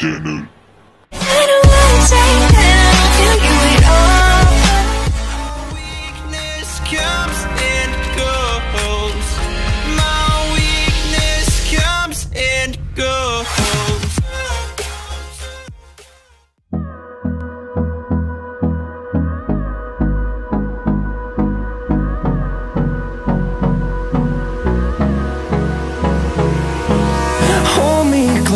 channel.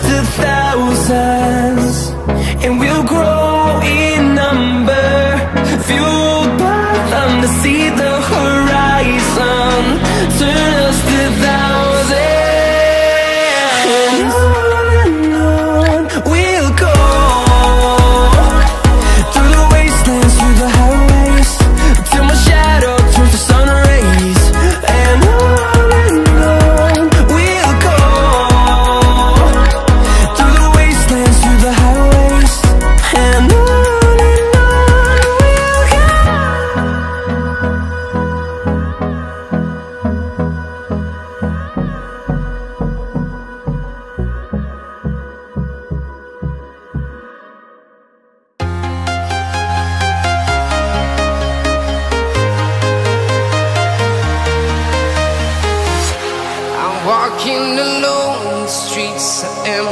turn us to